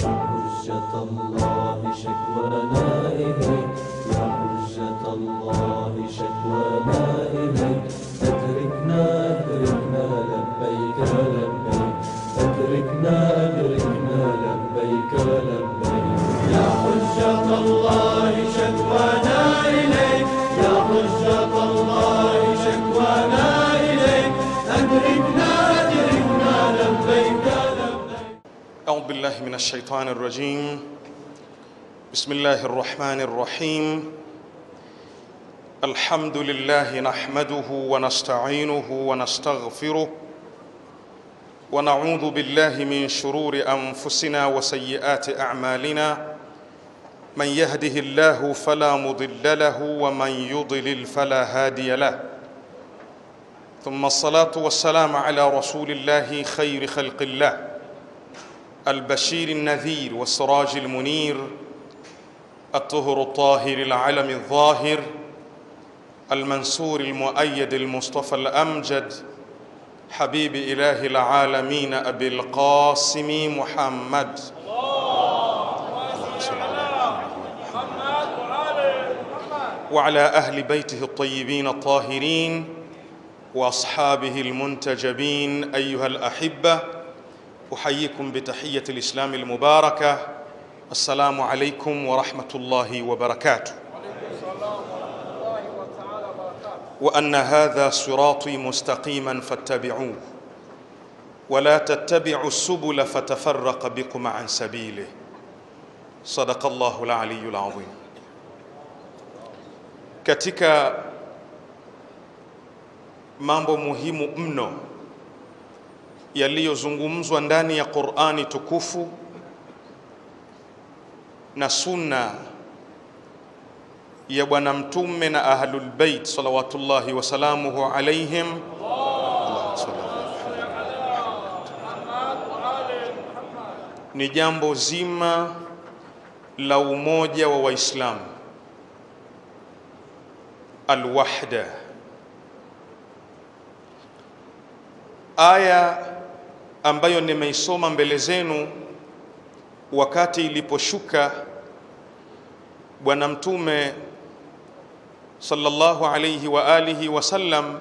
يا حجة الله شكوانا إليك. أدركنا لبيك لبيك لبيك لبيك. يا حجة الله بالله من الشيطان الرجيم. بسم الله الرحمن الرحيم. الحمد لله نحمده ونستعينه ونستغفره ونعوذ بالله من شرور أنفسنا وسيئات أعمالنا. من يهده الله فلا مضل له ومن يضلل فلا هادي له. ثم الصلاة والسلام على رسول الله خير خلق الله. البشير النذير والسراج المنير الطهر الطاهر العلم الظاهر المنصور المؤيد المصطفى الأمجد حبيب إله العالمين أبي القاسم محمد. وعلى أهل بيته الطيبين الطاهرين وأصحابه المنتجبين أيها الأحبة أحييكم بتحية الإسلام المباركة. السلام عليكم ورحمة الله وبركاته. وأن هذا صراطي مستقيما فاتبعوه. ولا تتبعوا السبل فتفرق بكم عن سبيله. صدق الله العلي العظيم. Katika mambo muhimu mno yaliyozungumzwa ndani ya Qur'ani tukufu na sunna ya bwana mtume na ahlul bait salawatullahi wasalamuhu alaihim ni jambo zima la umoja wa waislamu. Alwahda. Aya ambayo nimeisoma mbele zenu wakati iliposhuka bwana mtume sallallahu alayhi wa alihi wasallam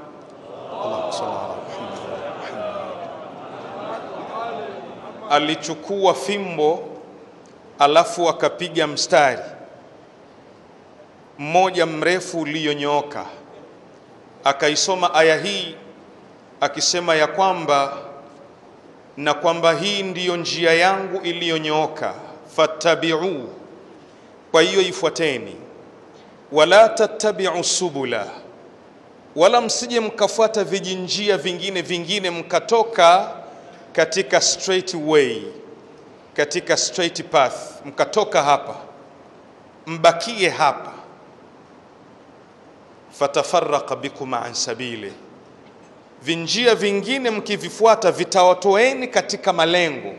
alichukua fimbo alafu akapiga mstari. Mmoja mrefu uliyonyooka. Akaisoma aya hii akisema ya kwamba na kwamba hii ndiyo njia yangu iliyonyooka fattabi'u. Kwa hiyo ifuateni. Wala tattabi'u subula wala msije mkafuata vijinjia vingine vingine mkatoka katika straight way katika straight path. Mkatoka hapa mbakie hapa. Fatafarraqa bikum an sabili vinjia vingine mkivifuata vitawatoeni katika malengo.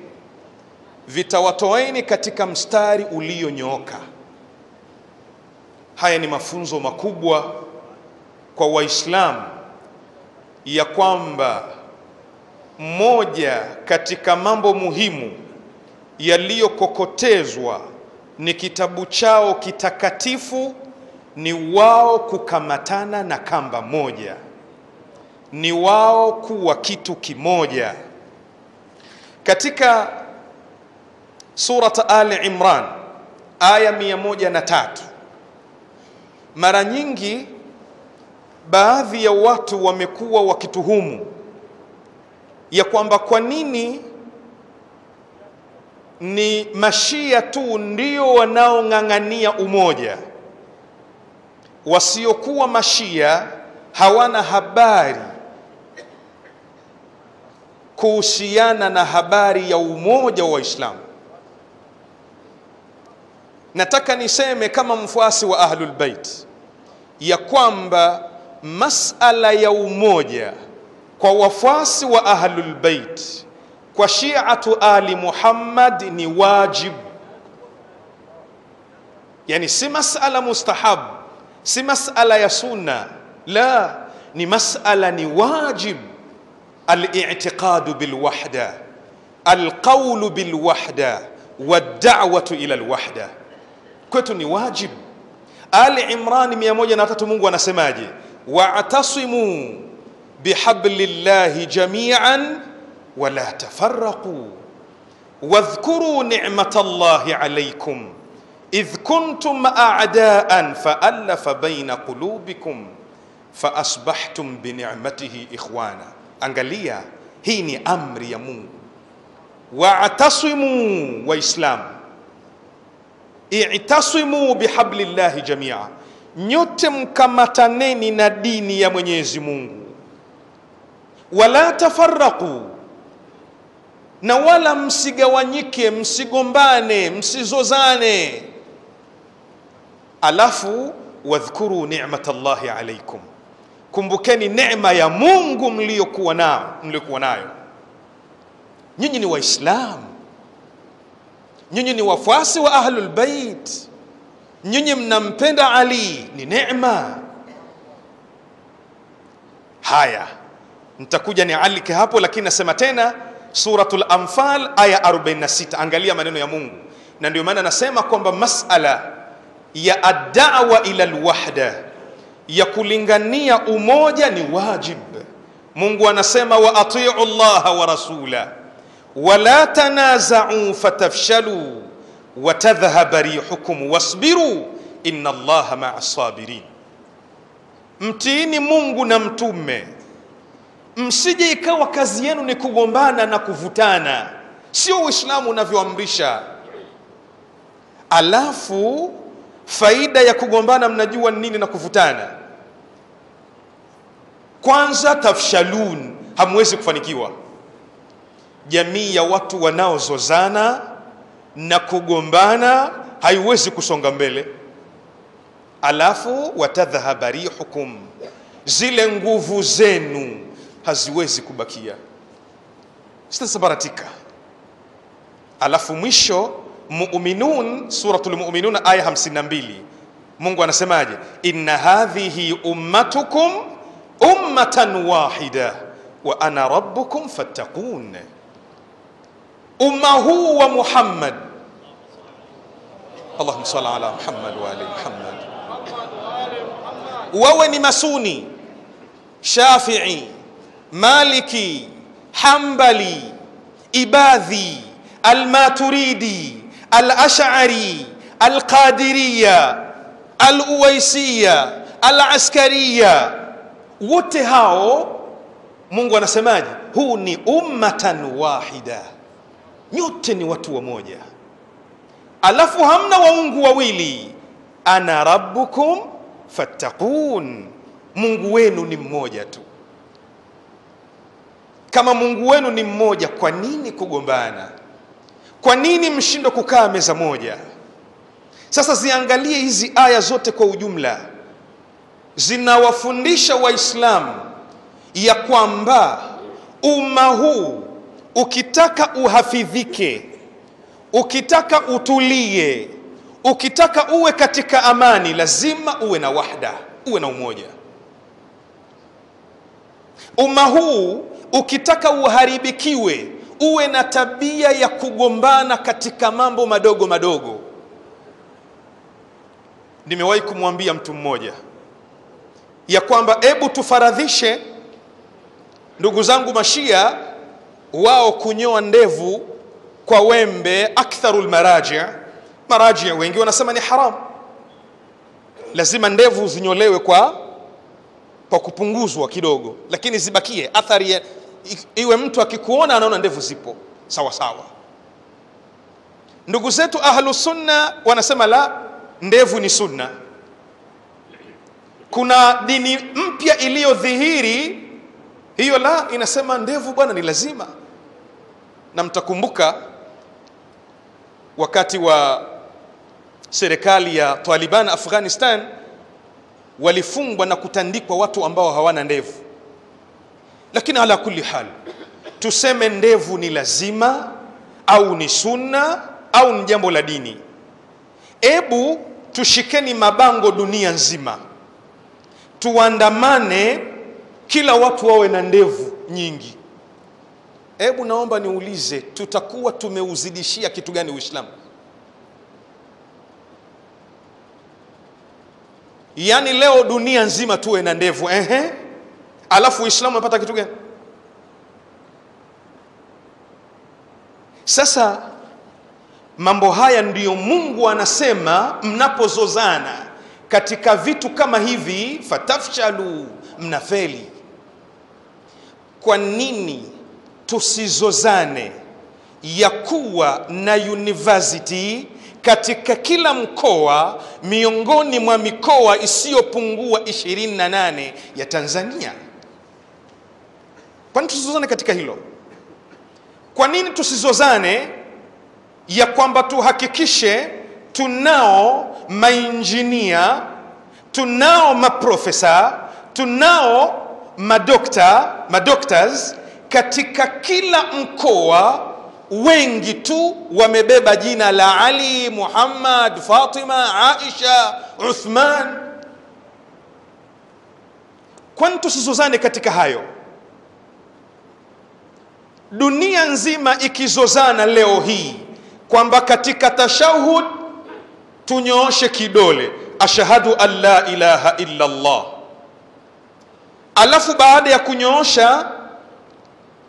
Vitawatoeni katika mstari ulionyooka. Haya ni mafunzo makubwa kwa waislamu ya kwamba moja katika mambo muhimu yaliyokokotezwa ni kitabu chao kitakatifu ni wao kukamatana na kamba moja ni wao kuwa kitu kimoja. Katika surat ali imran aya mia moja na tatu mara nyingi baadhi ya watu wamekuwa wakituhumu ya kwamba kwa nini ni mashia tu ndio wanaong'ang'ania umoja. Wasiokuwa mashia hawana habari kuhusiana na habari ya umoja wa Waislamu. Nataka niseme kama mfuasi wa Ahlul Bait ya kwamba masala ya umoja kwa wafuasi wa Ahlul Bait kwa Shiatu Ali Muhammad ni wajib, yani si masala mustahab, si masala ya sunna, la, ni masala ni wajib الاعتقاد بالوحدة القول بالوحدة والدعوة إلى الوحدة. كتني واجب. آل عمران ميموجة ناتتمون وأنا سماجي واعتصموا بحبل الله جميعا ولا تفرقوا. واذكروا نعمة الله عليكم. إذ كنتم أعداء فألف بين قلوبكم فأصبحتم بنعمته إخوانا. Angalia hii ni amri ya mungu. Waatasimu waislamu itasimu bihablillahi jamia nyote mkamataneni na dini ya mwenyezi mungu. Wala tafarraqu, na wala msigawanyike msigombane msizozane. Alafu wadhkuru ni'mat llahi alaikum kumbukeni neema ya mungu mliokuwa nao mliokuwa nayo. Nyinyi ni waislamu. Nyinyi ni wafuasi wa ahlul bait. Nyinyi mnampenda ali ni neema. Haya nitakuja nialike hapo lakini nasema tena suratul anfal aya 46 angalia maneno ya mungu. Na ndio maana nasema kwamba masala ya addawa ila lwahda ya kulingania umoja ni wajib. Mungu anasema wa atiu llaha wa rasula wala tanazau fatafshalu watadhhaba rihukum wasbiru inna allaha maa sabirin. Mtiini mungu na mtume. Msije ikawa kazi yenu ni kugombana na kuvutana. Sio uislamu unavyoamrisha. Alafu faida ya kugombana mnajua ni nini na kuvutana. Kwanza tafshalun hamwezi kufanikiwa. Jamii ya watu wanaozozana na kugombana haiwezi kusonga mbele. Alafu watadhhaba rihukum zile nguvu zenu haziwezi kubakia. Sitasabaratika alafu mwisho muminun suratul muminun aya 52 mungu anasemaje inna hadhihi ummatukum ummatan wahida wa ana rabbukum fattaqun umma huu wa muhammad allahumma salli ala muhammad wa ali muhammad wawe ni masuni shafii maliki hambali ibadhi almaturidi alashari alqadiriya alaskariya. Wote hao mungu anasemaje? Huu ni ummatan wahida. Nyote ni watu wamoja alafu hamna waungu wawili. Ana rabbukum fattaqun. Mungu wenu ni mmoja tu. Kama mungu wenu ni mmoja kwa nini kugombana kwa nini mshindo kukaa meza moja? Sasa ziangalie hizi aya zote kwa ujumla. Zinawafundisha waislamu ya kwamba umma huu ukitaka uhafidhike ukitaka utulie ukitaka uwe katika amani lazima uwe na wahda uwe na umoja. Umma huu ukitaka uharibikiwe uwe na tabia ya kugombana katika mambo madogo madogo. Nimewahi kumwambia mtu mmoja ya kwamba hebu tufaradhishe ndugu zangu mashia wao kunyoa ndevu kwa wembe aktharul maraji. Maraji wengi wanasema ni haramu, lazima ndevu zinyolewe kwa kwa kupunguzwa kidogo lakini zibakie athari iwe mtu akikuona anaona ndevu zipo. Sawa sawa. Ndugu zetu ahlu sunna wanasema la ndevu ni sunna. Kuna dini mpya iliyodhihiri hiyo la inasema ndevu bwana ni lazima. Na mtakumbuka wakati wa serikali ya Taliban Afghanistan walifungwa na kutandikwa watu ambao hawana ndevu lakini ala kulli hal tuseme ndevu ni lazima au ni sunna au ni jambo la dini. Ebu tushikeni mabango dunia nzima tuandamane kila watu wawe na ndevu nyingi. Hebu naomba niulize tutakuwa tumeuzidishia kitu gani uislamu? Yaani leo dunia nzima tuwe na ndevu ehe alafu uislamu unapata kitu gani sasa mambo haya ndiyo mungu anasema mnapozozana katika vitu kama hivi fatafshalu mnafeli kwa nini tusizozane ya kuwa na university katika kila mkoa miongoni mwa mikoa isiyopungua 28 ya Tanzania. Kwa nini tusizozane katika hilo? Kwa nini tusizozane ya kwamba tuhakikishe tunao mainjinia, tunao maprofesa, tunao madokta, madoctors katika kila mkoa wengi tu wamebeba jina la Ali, Muhammad, Fatima, Aisha, Uthman. Kwani tusizozane katika hayo? Dunia nzima ikizozana leo hii kwamba katika tashahud tunyooshe kidole ashhadu an la ilaha illa Allah, alafu baada ya kunyoosha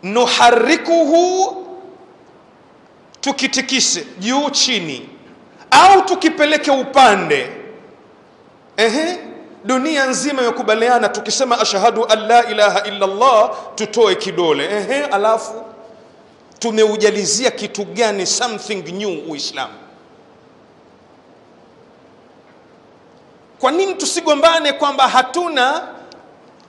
nuharikuhu tukitikise juu chini au tukipeleke upande. Ehe dunia nzima imekubaliana tukisema ashhadu an la ilaha illa Allah tutoe kidole. Ehe alafu tumeujalizia kitu gani something new uislamu kwa nini tusigombane kwamba hatuna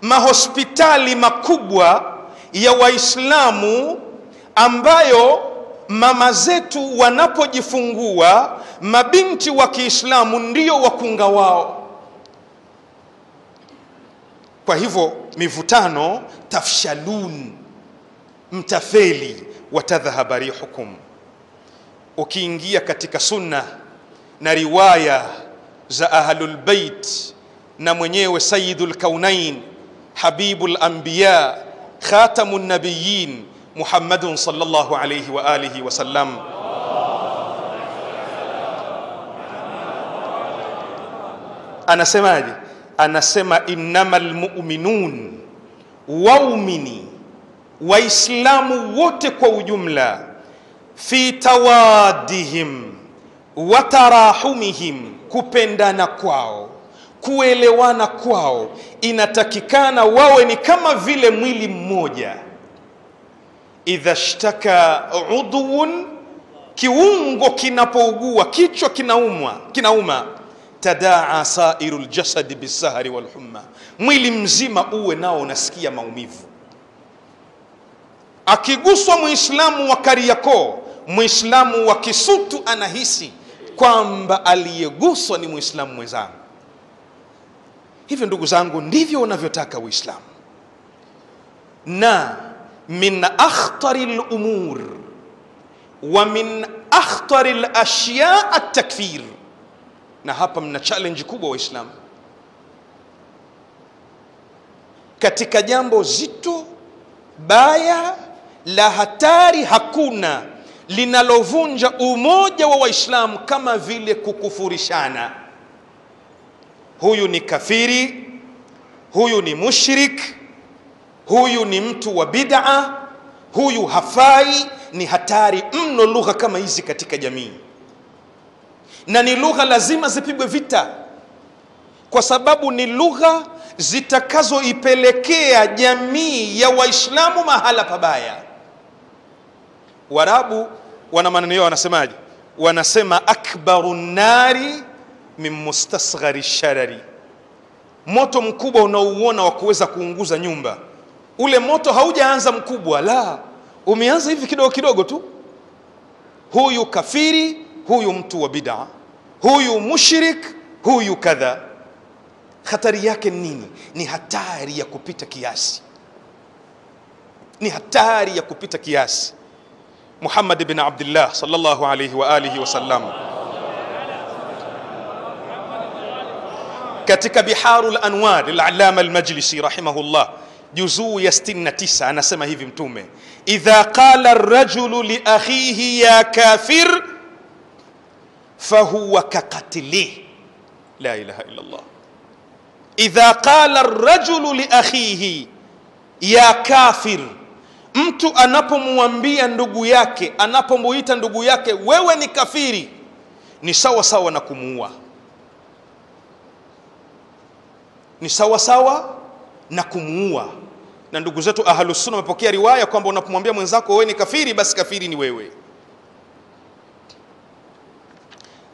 mahospitali makubwa ya waislamu ambayo mama zetu wanapojifungua mabinti wa Kiislamu ndio wakunga wao. Kwa hivyo mivutano, tafshalun, mtafeli, watadhhaba rihukum. Ukiingia katika sunna na riwaya za ahlul bait na mwenyewe sayyidul kaunain habibul anbiya khatamun nabiyyin Muhammadun sallallahu alayhi wa alihi wa sallam. Anasemaje? Anasema innamal mu'minun, waumini Waislamu wote kwa ujumla, fi tawadihim wa tarahumihim, kupendana kwao kuelewana kwao, inatakikana wawe ni kama vile mwili mmoja idha shtaka udhun, kiungo kinapougua, kichwa kinaumwa, kinauma, tadaa sairu ljasadi bisahari walhumma, mwili mzima uwe nao unasikia maumivu. Akiguswa Muislamu wa Kariakoo, Muislamu wa Kisutu anahisi kwamba aliyeguswa ni Muislamu mwenzangu. Hivyo ndugu zangu, ndivyo unavyotaka Uislamu na min akhtari lumur wa min akhtari lashya atakfir. Na hapa mna challenge kubwa Waislamu, katika jambo zito baya la hatari, hakuna linalovunja umoja wa Waislamu kama vile kukufurishana. Huyu ni kafiri, huyu ni mushrik huyu ni mtu wa bid'a, huyu hafai. Ni hatari mno lugha kama hizi katika jamii, na ni lugha lazima zipigwe vita, kwa sababu ni lugha zitakazoipelekea jamii ya Waislamu mahala pabaya. Warabu wana maneno yao, wanasemaje? Wanasema akbaru nari min mustasghari sharari, moto mkubwa unaouona wa kuweza kuunguza nyumba ule moto haujaanza mkubwa, la, umeanza hivi kidogo kidogo tu. Huyu kafiri, huyu mtu wa bid'a, huyu mushrik, huyu kadha. Hatari yake nini? Ni hatari ya kupita kiasi, ni hatari ya kupita kiasi. محمد بن عبد الله صلى الله عليه وآله وسلم. كتك بحار الأنوار العلامة المجلسي رحمه الله جزو يستن تسعة نسمه في متومة إذا قال الرجل لأخيه يا كافر فهو كقتله لا إله إلا الله إذا قال الرجل لأخيه يا كافر mtu anapomwambia ndugu yake anapomuita ndugu yake wewe ni kafiri ni sawa sawa na kumuua. Ni sawa sawa na kumuua. Na ndugu zetu ahlusunna wamepokea riwaya kwamba unapomwambia mwenzako wewe ni kafiri basi kafiri ni wewe.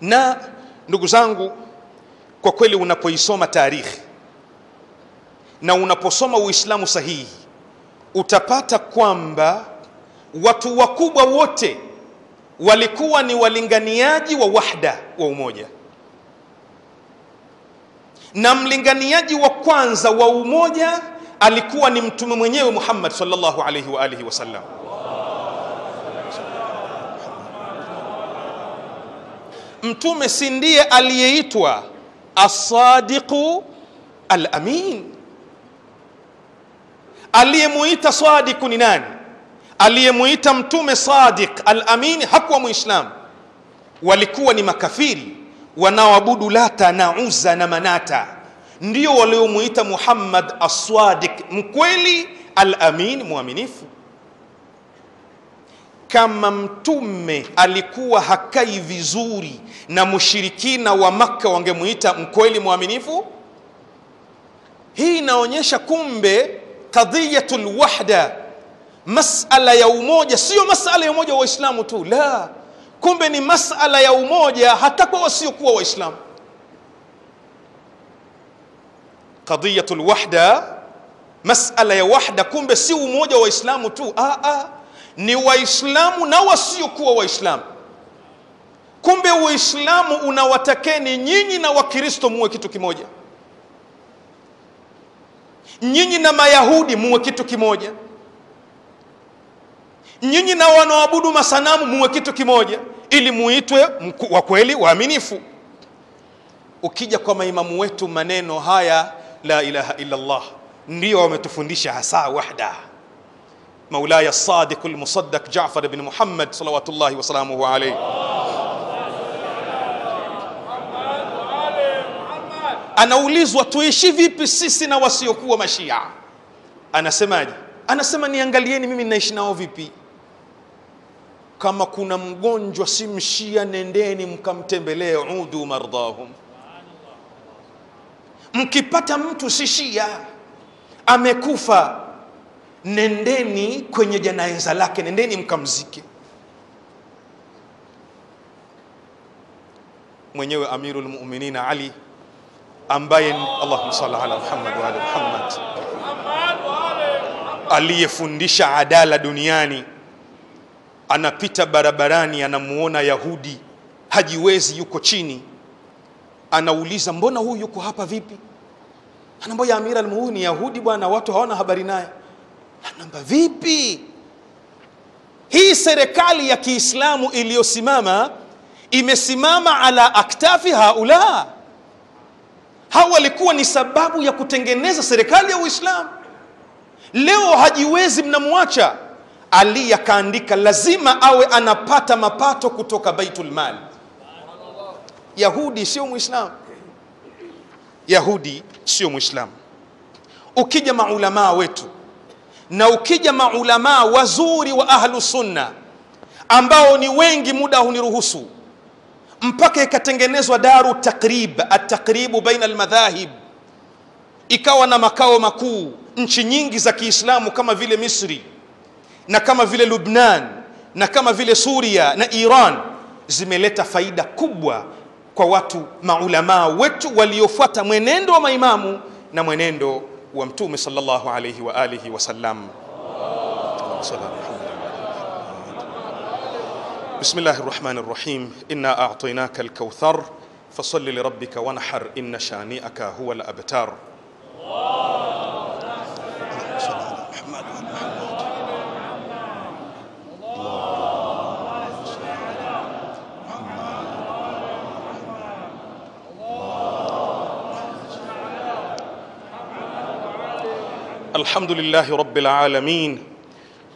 Na ndugu zangu kwa kweli unapoisoma tarikhi na unaposoma uislamu sahihi utapata kwamba watu wakubwa wote walikuwa ni walinganiaji wa wahda wa umoja na mlinganiaji wa kwanza wa umoja alikuwa ni mtume mwenyewe Muhammad sallallahu alaihi wa alihi wasallam. Mtume si ndiye aliyeitwa asadiqu alamin? Aliyemuita sadiku ni nani? Aliyemuita mtume sadiq alamin hakuwa Muislamu, walikuwa ni makafiri wanaoabudu Lata na uza na Manata ndio waliomuita Muhammad Aswadik, mkweli alamin mwaminifu. Kama mtume alikuwa hakai vizuri na mushirikina wa Makka wangemuita mkweli mwaminifu, hii inaonyesha kumbe qadhiyatul lwahda, masala ya umoja sio masala ya umoja wa Waislamu tu, la, kumbe ni masala ya umoja hata kwa wasiokuwa Waislamu. qadiyatu lwahda, masala ya wahda, kumbe si umoja wa Waislamu tu, a a, ni Waislamu na wasiokuwa Waislamu. Kumbe Uislamu unawatakeni nyinyi na Wakristo muwe kitu kimoja, nyinyi na Mayahudi muwe kitu kimoja, nyinyi na wanaoabudu masanamu muwe kitu kimoja, ili muitwe wa kweli waaminifu. Ukija kwa maimamu wetu maneno haya la ilaha illa Allah ndio wametufundisha hasa wahda. Maulaya Sadiq al-Musaddaq Jaafar ibn Muhammad salawatullahi wasalamuhu alayhi anaulizwa tuishi vipi sisi na wasiokuwa mashia, anasemaje? Anasema niangalieni mimi naishi nao vipi. Kama kuna mgonjwa si mshia, nendeni mkamtembelee, udu mardahum mkipata mtu si shia amekufa, nendeni kwenye janaiza lake, nendeni mkamzike. Mwenyewe Amirul Mu'minin Ali ambaye Allahumma salli ala Muhammad wa ala Muhammad, aliyefundisha adala duniani, anapita barabarani, anamuona Yahudi hajiwezi, yuko chini anauliza mbona huyu yuko hapa vipi? Anaambia ya Amira al-Mu'minin ni Yahudi bwana, watu hawana habari naye. Anaambia vipi? Hii serikali ya Kiislamu iliyosimama imesimama ala aktafi haula, hawa walikuwa ni sababu ya kutengeneza serikali ya Uislamu. Leo hajiwezi, mnamwacha. Ali akaandika lazima awe anapata mapato kutoka Baitul Mal. Yahudi sio Muislamu, Yahudi sio Muislamu. Ukija maulamaa wetu na ukija maulamaa wazuri wa ahlu sunna ambao ni wengi, muda huniruhusu, mpaka ikatengenezwa daru takrib, ataqribu baina almadhahib, ikawa na makao makuu nchi nyingi za Kiislamu kama vile Misri na kama vile Lubnan na kama vile Suria na Iran, zimeleta faida kubwa kwa watu maulamaa wetu waliofuata mwenendo wa maimamu na mwenendo wa Mtume sallallahu alayhi wa alihi wasallam. بسم الله الرحمن الرحيم إنا أعطيناك الكوثر فصل لربك ونحر إن شانئك هو الأبتار الحمد لله رب العالمين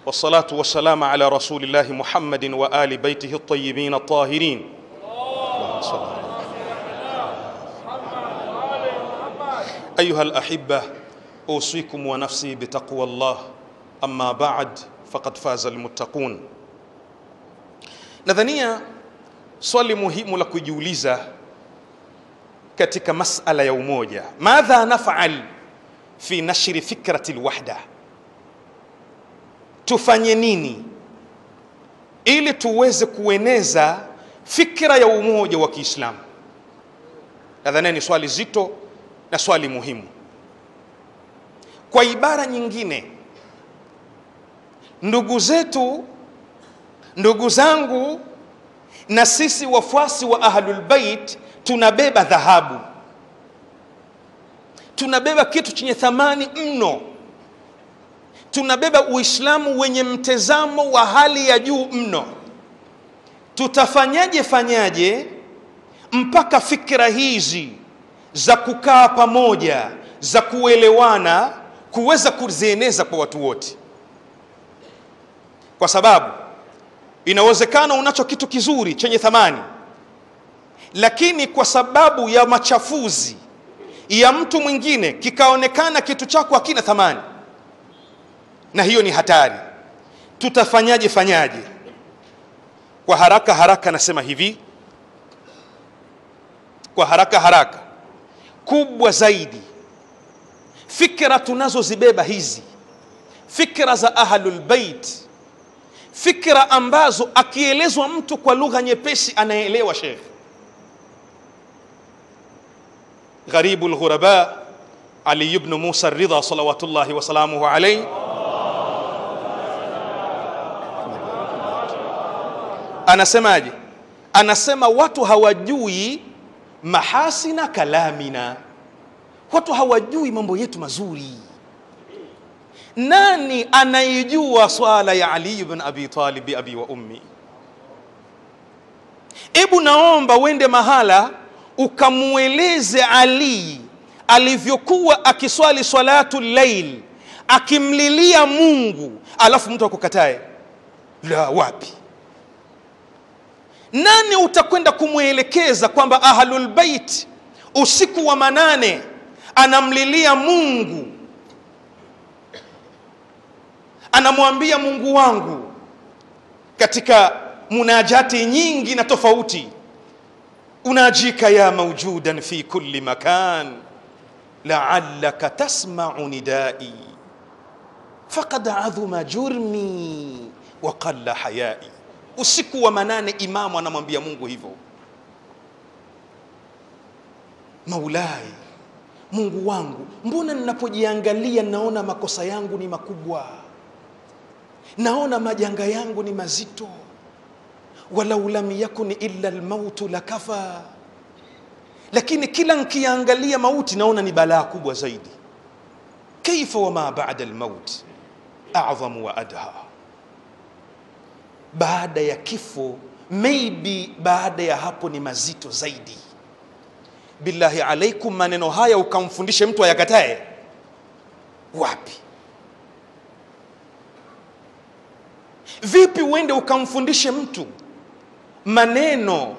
والصلاة والسلام على رسول الله محمد وآل بيته الطيبين الطاهرين. أيها الأحبة أوصيكم ونفسي بتقوى الله. أما بعد فقد فاز المتقون. nadhania swali muhimu la kujiuliza katika masala ya umoja madha nafal fi nashri fikrati lwahda tufanye nini? Ili tuweze kueneza fikira ya umoja wa kiislamu. Nadhani ni swali zito na swali muhimu. Kwa ibara nyingine ndugu zetu ndugu zangu na sisi wafuasi wa ahlulbeit tunabeba dhahabu. Tunabeba kitu chenye thamani mno tunabeba uislamu wenye mtezamo wa hali ya juu mno. Tutafanyaje fanyaje mpaka fikra hizi za kukaa pamoja za kuelewana kuweza kuzieneza kwa watu wote? Kwa sababu inawezekana unacho kitu kizuri chenye thamani lakini kwa sababu ya machafuzi ya mtu mwingine kikaonekana kitu chako hakina thamani na hiyo ni hatari. Tutafanyaje fanyaje? Kwa haraka haraka nasema hivi. Kwa haraka haraka. Kubwa zaidi. Fikra tunazozibeba hizi. Fikra za ahlulbeit fikra ambazo akielezwa mtu kwa lugha nyepesi anaelewa shekh gharibu lghuraba ali ibn musa ridha salawatullahi wasalamuhu alaihi anasemaje? Anasema watu hawajui mahasina kalamina. Watu hawajui mambo yetu mazuri. Nani anayejua swala ya ali ibn abi talib abi wa ummi? Ebu naomba uende mahala ukamweleze ali alivyokuwa akiswali salatu lail akimlilia mungu alafu mtu akukatae. La wapi nani utakwenda kumwelekeza kwamba ahlulbeit usiku wa manane anamlilia mungu? Anamwambia mungu wangu katika munajati nyingi na tofauti unajika ya maujudan fi kulli makan laallaka tasmau nidai faqad adhuma jurmi wa qalla hayai usiku wa manane imamu anamwambia mungu hivyo. Maulai mungu wangu mbona ninapojiangalia naona makosa yangu ni makubwa? Naona majanga yangu ni mazito. Walau lam yakun illa lmautu lakafa. Lakini kila nkiangalia mauti naona ni balaa kubwa zaidi. Kaifa wama bada lmaut adhamu wa adha baada ya kifo maybe baada ya hapo ni mazito zaidi. Billahi alaikum maneno haya ukamfundishe mtu ayakatae? Wapi? Vipi uende ukamfundishe mtu maneno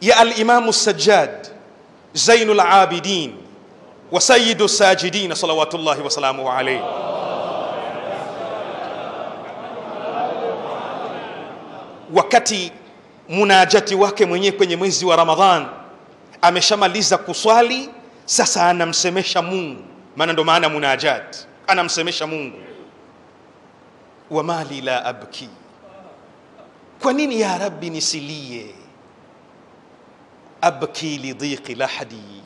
ya alimamu sajjad Zainul Abidin wa Sayyidu sajidin salawatullahi wasalamuhu alaihi wakati munajati wake mwenyewe kwenye mwezi wa ramadhan ameshamaliza kuswali sasa anamsemesha mungu. Maana ndo maana munajat anamsemesha mungu. Wamali la abki kwa nini ya rabbi nisilie? Abki lidhiqi lahdi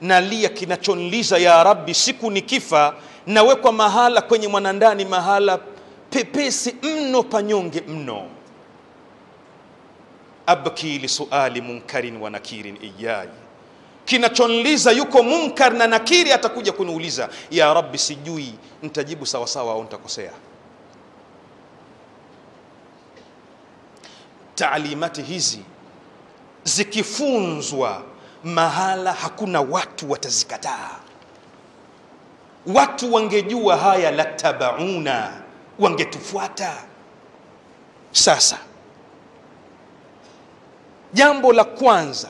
nalia kinachonliza ya rabbi siku nikifa nawekwa mahala kwenye mwanandani mahala pepesi mno panyonge mno abki lisuali munkarin wa nakirin iyai. Kinachonliza yuko munkar na nakiri atakuja kuniuliza ya rabbi sijui ntajibu sawasawa au ntakosea taalimati hizi zikifunzwa mahala hakuna watu watazikataa. Watu wangejua haya latabauna wangetufuata. Sasa jambo la kwanza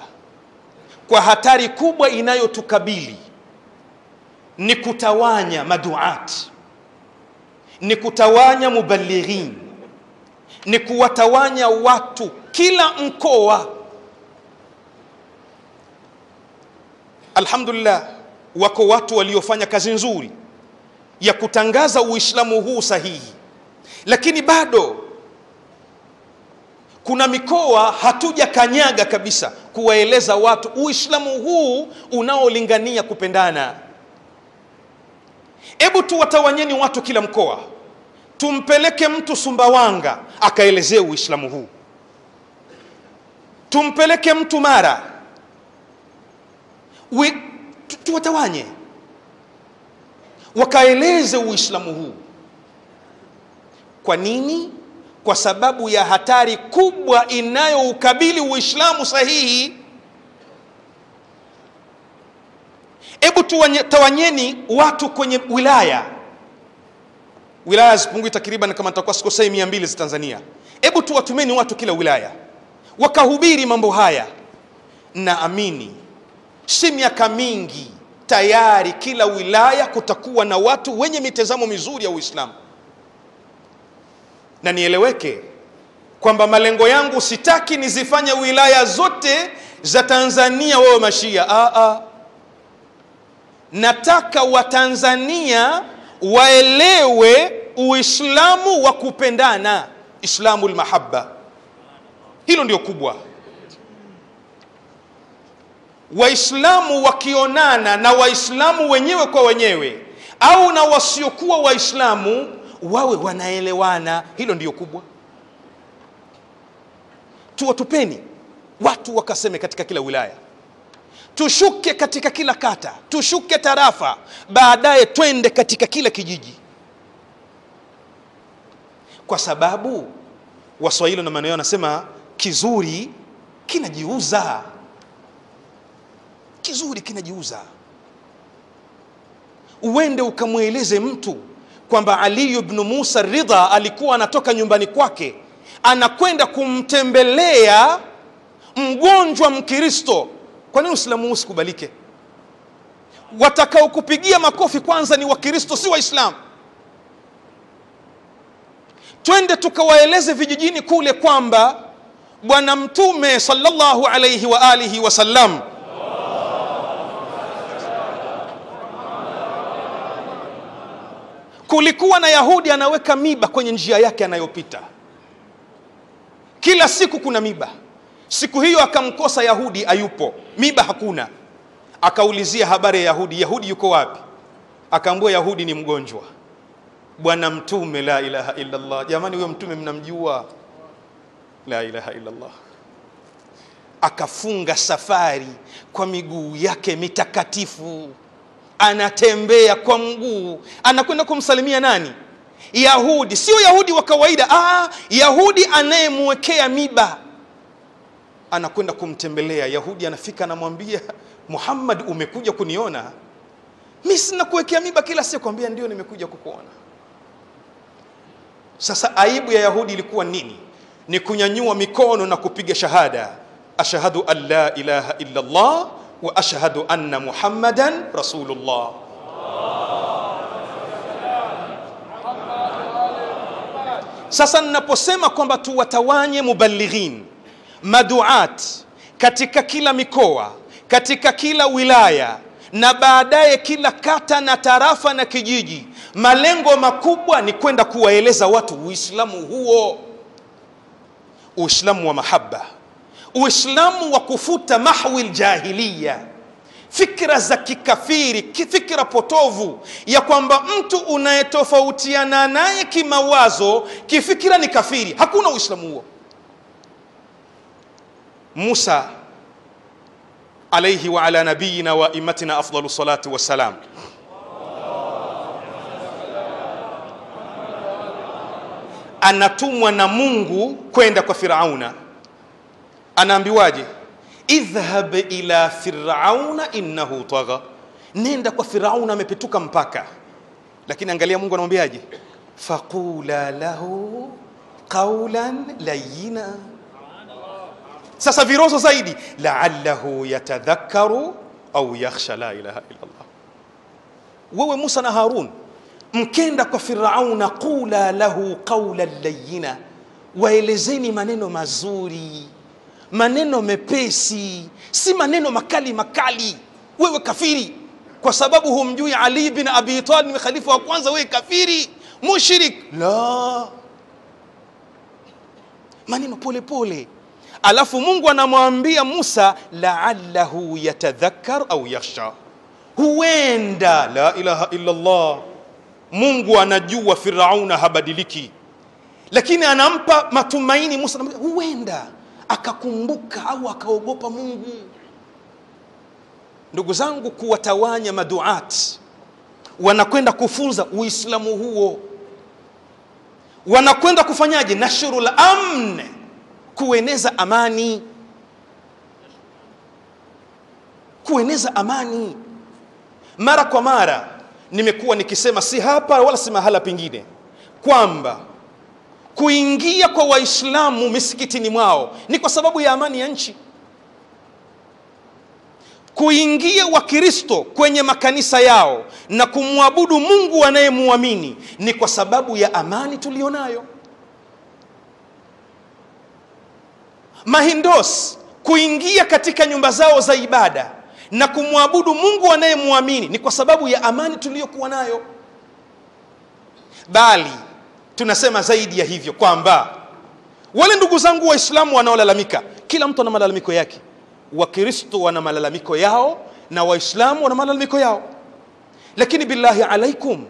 kwa hatari kubwa inayotukabili ni kutawanya maduati ni kutawanya mubalighin ni kuwatawanya watu kila mkoa. Alhamdulillah wako watu waliofanya kazi nzuri ya kutangaza uislamu huu sahihi lakini bado kuna mikoa hatuja kanyaga kabisa kuwaeleza watu uislamu huu unaolingania kupendana. Hebu tuwatawanyeni watu kila mkoa. Tumpeleke mtu sumbawanga akaelezee uislamu huu. Tumpeleke mtu mara. Tuwatawanye. Wakaeleze uislamu huu. Kwa nini kwa sababu ya hatari kubwa inayoukabili uislamu sahihi. Hebu tawanyeni watu kwenye wilaya. Wilaya zipungui takriban kama nitakuwa sikosei mia mbili za tanzania. Hebu tuwatumeni watu kila wilaya wakahubiri mambo haya. Naamini si miaka mingi tayari kila wilaya kutakuwa na watu wenye mitazamo mizuri ya uislamu na nieleweke kwamba malengo yangu sitaki nizifanye wilaya zote za tanzania wewe mashia. Aa, nataka watanzania waelewe uislamu wa kupendana islamu lmahaba hilo ndio kubwa. Waislamu wakionana na waislamu wenyewe kwa wenyewe au na wasiokuwa waislamu wawe wanaelewana. Hilo ndiyo kubwa. Tuwatupeni watu wakaseme katika kila wilaya. Tushuke katika kila kata tushuke tarafa baadaye twende katika kila kijiji. Kwa sababu waswahili na maneno yao wanasema kizuri kinajiuza. Kizuri kinajiuza. Uende ukamweleze mtu kwamba aliyu bnu musa ridha alikuwa anatoka nyumbani kwake anakwenda kumtembelea mgonjwa mkristo. Kwa nini uislamu huu usikubalike? Watakaokupigia makofi kwanza ni wakristo si waislamu. Twende tukawaeleze vijijini kule kwamba bwana mtume sallallahu alaihi wa alihi wasallam kulikuwa na yahudi anaweka miba kwenye njia yake anayopita. Kila siku kuna miba. Siku hiyo akamkosa yahudi ayupo miba hakuna. Akaulizia habari ya yahudi yahudi yuko wapi? Akaambua yahudi ni mgonjwa. Bwana mtume la ilaha illallah! jamani huyo mtume mnamjua? La ilaha illa allah akafunga safari kwa miguu yake mitakatifu anatembea kwa mguu. Anakwenda kumsalimia nani? Yahudi. Sio yahudi wa kawaida. Ah, yahudi anayemwekea miba. Anakwenda kumtembelea. Yahudi anafika anamwambia muhammad umekuja kuniona? Mi sina kuwekea miba kila siku. Ambia ndio nimekuja kukuona. Sasa aibu ya yahudi ilikuwa nini? Ni kunyanyua mikono na kupiga shahada. Ashhadu an la ilaha illa allah wa ashhadu anna muhammadan rasulullah. Sasa ninaposema kwamba tuwatawanye mubalighin maduat katika kila mikoa katika kila wilaya na baadaye kila kata na tarafa na kijiji malengo makubwa ni kwenda kuwaeleza watu uislamu huo. Uislamu wa mahaba uislamu wa kufuta mahwi ljahiliya fikra za kikafiri fikra potovu ya kwamba mtu unayetofautiana naye kimawazo kifikira ni kafiri. Hakuna uislamu huo. Musa alaihi wa ala nabiyina wa imatina afdalu salati wassalam anatumwa na mungu kwenda kwa firauna anaambiwaje? Idhhab ila firauna innahu tagha. Nenda kwa firauna amepetuka mpaka. Lakini angalia mungu anamwambiaje? Faqula lahu qawlan layyina sasa virozo zaidi. Laallahu yatadhakkaru au yakhsha la ilaha illa allah wewe musa na harun mkenda kwa firauna qula lahu qawlan layyina waelezeni maneno mazuri maneno mepesi si maneno makali makali. Wewe kafiri kwa sababu humjui ali bin abi talib khalifa wa kwanza wewe kafiri mushrik. La. Maneno pole pole. Alafu mungu anamwambia musa laallahu yatadhakkar au yakhsha. Huenda. La ilaha illa allah mungu anajua firauna habadiliki. Lakini anampa matumaini musa huenda akakumbuka au akaogopa mungu. Ndugu zangu kuwatawanya maduat wanakwenda kufunza uislamu huo. Wanakwenda kufanyaje? Nashrul amn, kueneza amani. Kueneza amani. Mara kwa mara nimekuwa nikisema si hapa wala si mahala pengine kwamba kuingia kwa waislamu misikitini mwao ni kwa sababu ya amani ya nchi. Kuingia wakristo kwenye makanisa yao na kumwabudu mungu anayemwamini ni kwa sababu ya amani tuliyonayo mahindos kuingia katika nyumba zao za ibada na kumwabudu mungu anayemwamini ni kwa sababu ya amani tuliyokuwa nayo. Bali tunasema zaidi ya hivyo kwamba wale ndugu zangu waislamu wanaolalamika kila mtu ana malalamiko yake. Wakristo wana malalamiko yao na waislamu wana malalamiko yao. Lakini billahi alaikum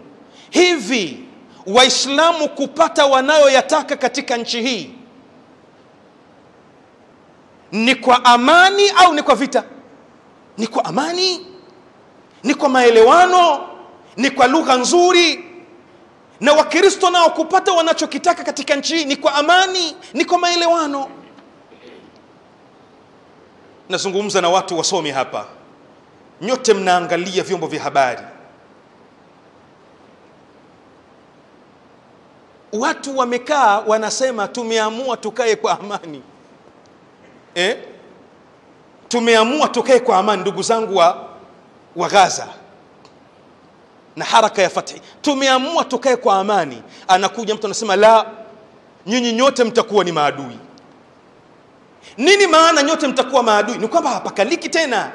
hivi waislamu kupata wanayoyataka katika nchi hii ni kwa amani au ni kwa vita? Ni kwa amani? Ni kwa maelewano? Ni kwa lugha nzuri na wakristo nao kupata wanachokitaka katika nchi hii ni kwa amani ni kwa maelewano. Nazungumza na watu wasomi hapa. Nyote mnaangalia vyombo vya habari. Watu wamekaa wanasema tumeamua tukae kwa amani. Eh? tumeamua tukae kwa amani ndugu zangu wa, wa gaza na haraka ya fathi. Tumeamua tukae kwa amani. Anakuja mtu anasema la nyinyi nyote mtakuwa ni maadui. Nini maana nyote mtakuwa maadui? Ni kwamba hapakaliki tena.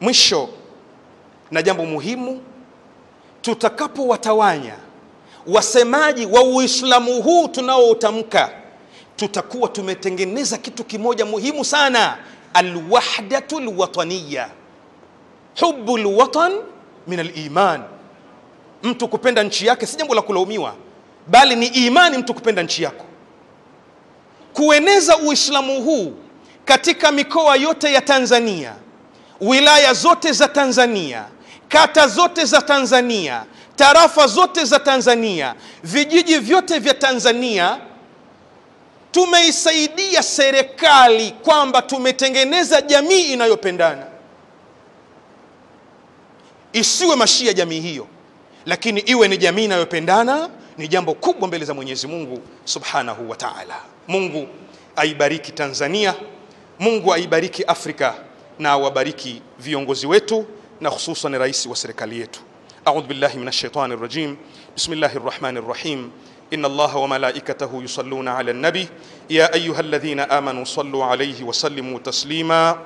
Mwisho na jambo muhimu tutakapowatawanya wasemaji wa uislamu huu tunaoutamka tutakuwa tumetengeneza kitu kimoja muhimu sana alwahdatu lwataniya hubu lwatan min aliman mtu kupenda nchi yake si jambo la kulaumiwa bali ni imani mtu kupenda nchi yako. Kueneza uislamu huu katika mikoa yote ya tanzania wilaya zote za tanzania kata zote za tanzania tarafa zote za tanzania vijiji vyote vya tanzania tumeisaidia serikali kwamba tumetengeneza jamii inayopendana isiwe mashia jamii hiyo lakini iwe ni jamii inayopendana ni jambo kubwa mbele za mwenyezi mungu subhanahu wa taala mungu aibariki tanzania mungu aibariki afrika na awabariki viongozi wetu na hususan rais wa serikali yetu audhu billahi min alshaitani rajim bismillahi rrahmani rrahim إن الله وملائكته يصلون على النبي يا أيها الذين آمنوا صلوا عليه وسلموا تسليما